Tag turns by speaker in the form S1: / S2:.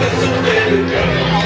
S1: That's a little girl.